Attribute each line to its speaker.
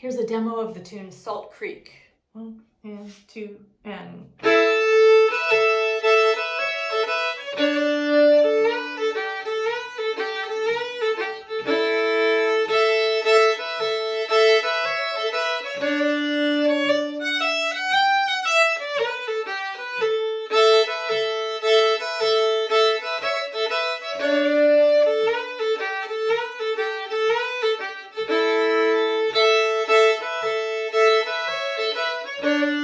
Speaker 1: Here's a demo of the tune Salt Creek. One and two and... Música